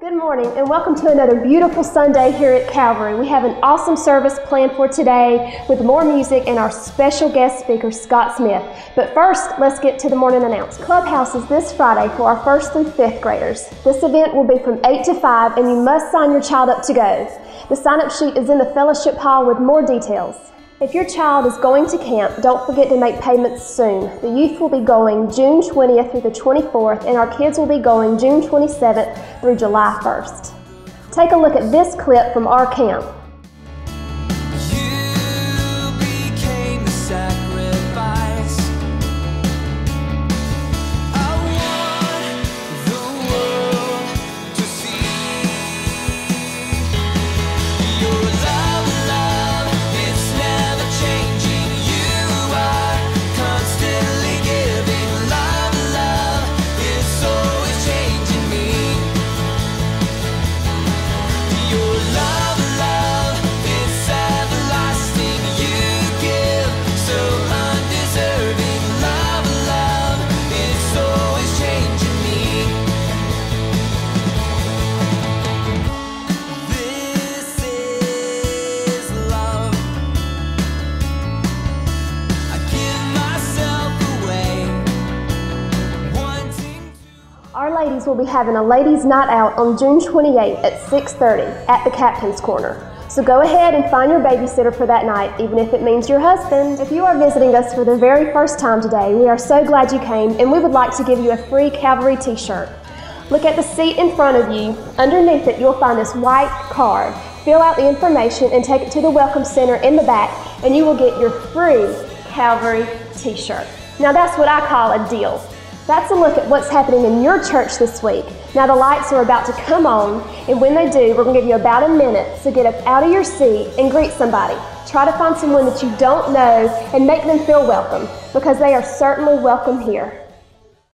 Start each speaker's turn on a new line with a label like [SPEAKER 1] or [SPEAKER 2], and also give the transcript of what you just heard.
[SPEAKER 1] Good morning and welcome to another beautiful Sunday here at Calvary. We have an awesome service planned for today with more music and our special guest speaker, Scott Smith. But first, let's get to the morning announcement. Clubhouse is this Friday for our first through fifth graders. This event will be from 8 to 5 and you must sign your child up to go. The sign up sheet is in the fellowship hall with more details. If your child is going to camp, don't forget to make payments soon. The youth will be going June 20th through the 24th, and our kids will be going June 27th through July 1st. Take a look at this clip from our camp. Our ladies will be having a ladies' night out on June 28th at 6.30 at the Captain's Corner. So go ahead and find your babysitter for that night, even if it means your husband. If you are visiting us for the very first time today, we are so glad you came and we would like to give you a free Calvary t-shirt. Look at the seat in front of you. Underneath it, you'll find this white card. Fill out the information and take it to the Welcome Center in the back, and you will get your free Calvary t-shirt. Now that's what I call a deal. That's a look at what's happening in your church this week. Now the lights are about to come on, and when they do, we're going to give you about a minute. So get up out of your seat and greet somebody. Try to find someone that you don't know and make them feel welcome because they are certainly welcome here.